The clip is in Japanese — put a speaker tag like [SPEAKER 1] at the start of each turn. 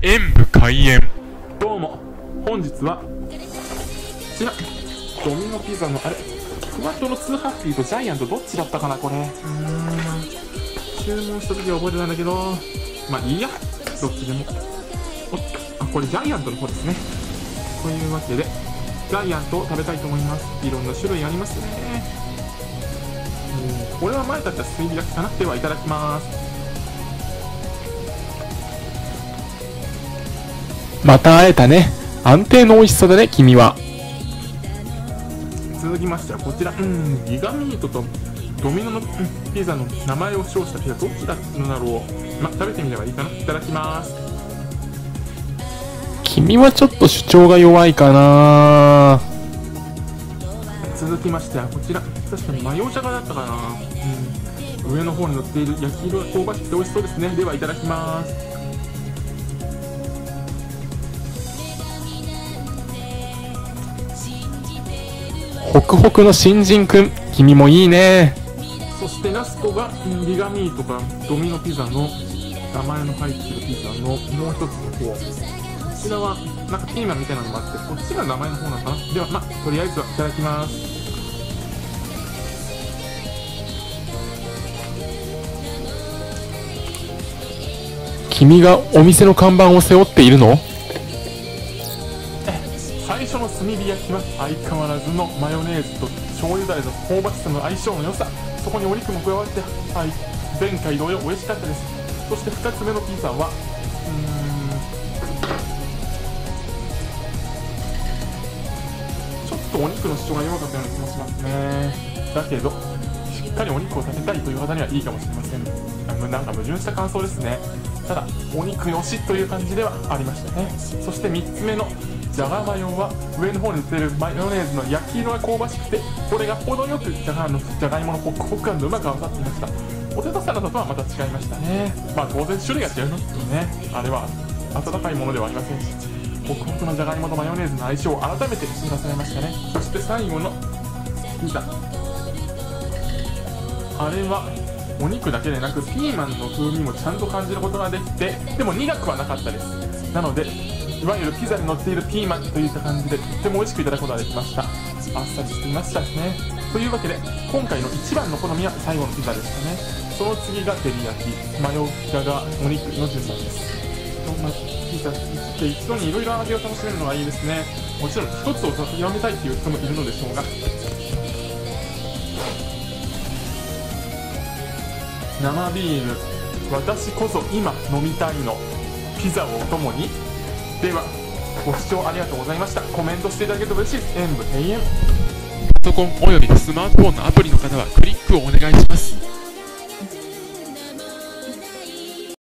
[SPEAKER 1] 演武開演。
[SPEAKER 2] どうも本日はこちらドミノピザのあれふわとろ2ハッピーとジャイアントどっちだったかなこれ。うーん。注文した時は覚えてないんだけど。まあいいや。どっちでも。おっとあこれジャイアントの方ですね。というわけでジャイアントを食べたいと思います。いろんな種類ありますね。うんこれは前だったら炭火焼きかなではいただきます
[SPEAKER 3] また会えたね。安定の美味しさだね、君は。
[SPEAKER 2] 続きましてはこちら。うんギガミートとドミノの、うんピザの名前を称したピザどっちだのだろう。ま食べてみればいいかな。いただきます。
[SPEAKER 3] 君はちょっと主張が弱いかな。
[SPEAKER 2] 続きましてはこちら。確かにマヨジャガだったかな、うん、上の方に乗っている焼き色が香ばしくて美味しそうですね。ではいただきます
[SPEAKER 3] ホクホクの新人くん。君もいいね。
[SPEAKER 2] そしてラストがうんギガミートかドミノピザの名前の入ってるピザのもう一つの方こちらはなんかピーマンみたいなのがあってこっちが名前の方なのかなではまあとりあえずはいただきます
[SPEAKER 3] 君がお店の看板を背負っているの？
[SPEAKER 2] 最初の炭火焼きは相変わらずのマヨネーズと醤油だれの香ばしさの相性の良さ。そこにお肉も加わって、はい、前回同様美味しかったです。そして2つ目のピザはうんちょっとお肉の主張が弱かったような気もしますね。だけどしっかりお肉を食べたいという方にはいいかもしれません。あのなんか矛盾した感想ですね。ただお肉よしという感じではありましたね。そして3つ目のじゃがマヨは上の方に売っているマヨネーズの焼き色が香ばしくてこれが程よくじゃがのじゃがいものホクホク感とうまく合わさっていました。ポテトサラダとはまた違いましたねまあ当然種類が違いますけどね。あれは温かいものではありませんしホクホクのじゃがいもとマヨネーズの相性を改めて知らされましたね。そして最後のピザ。あれはお肉だけでなくピーマンの風味もちゃんと感じることができてでも苦くはなかったです。なのでいわゆるピザに乗っているピーマンといった感じでとっても美味しくいただくことができました。あっさりしていましたしね。というわけで今回の一番の好みは最後のピザでしたね。その次が照り焼きマヨジャガお肉の順番です。どんなピザって一度にいろいろ味を楽しめるのがいいですね。もちろん一つを極めたいっていう人もいるのでしょうが。生ビール私こそ今飲みたいのピザをお供にではご視聴ありがとうございました。コメントしていただけると嬉しい。です演武永遠
[SPEAKER 1] パソコンおよびスマートフォンのアプリの方はクリックをお願いします。